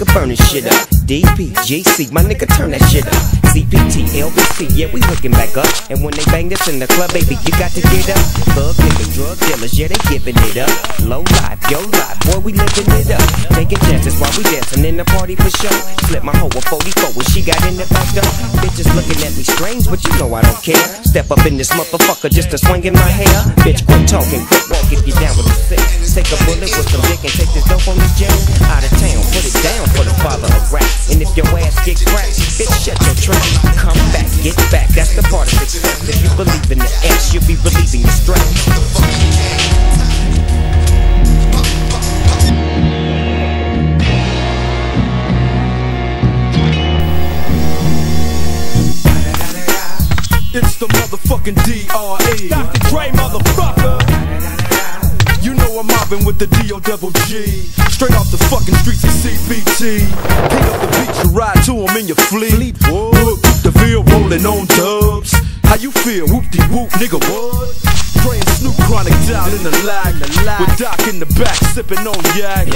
nigga burn this shit up. DPGC, my nigga turn that shit up. CPT, LBC, yeah, we hooking back up. And when they bang this in the club, baby, you got to get up. Thug niggas, drug dealers, yeah, they giving it up. Low life, yo life, boy, we living it up. Taking chances while we dancing in the party for sure. Slip my hoe a 44 when she got in the back door. Bitches looking at me strange, but you know I don't care. Step up in this motherfucker just to swing in my hair. Bitch, quit talking, quit walk if you down with the sick. Take a bullet with some dick and take this dope on this jail. Out that's the part of success. If you believe in the ass, you'll be relieving your stress. It's the motherfucking DRE. Dr. Dre, motherfucker. You know I'm mobbing with the DO double G. Straight off the fucking streets of CPT. King up the beach, you ride to 'em in your fleet. Wood, keep rolling on dubs. How you feel? Whoop de whoop, nigga, what? Praying Snoop Chronic down in the lag. With Doc in the back, sipping on yak.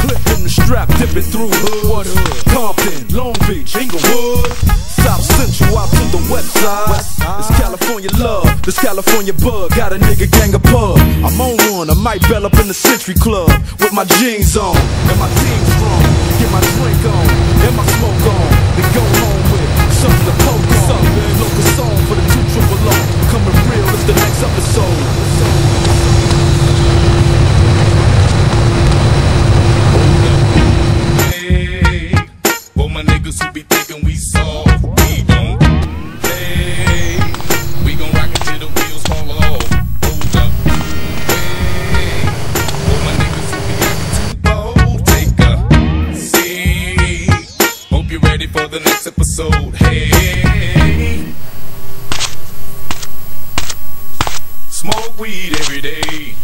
Clip in the strap, dipping through hood. Compton, Long Beach, Inglewood. South Central out to the west side. It's California love, this California bug. Got a nigga gang of pub. I'm on one, I might bell up in the Century Club with my jeans on and my team strong. Smoke weed every day.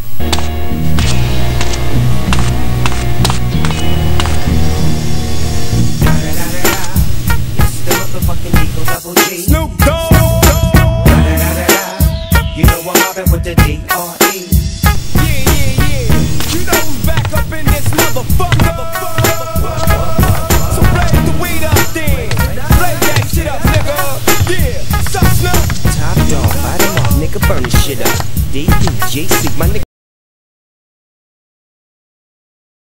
It's the motherfucking Eagle Double G. Snoop Dogg. You know I'm mobbing with the DRE. Nigga burn this shit up. DPGC, my nigga.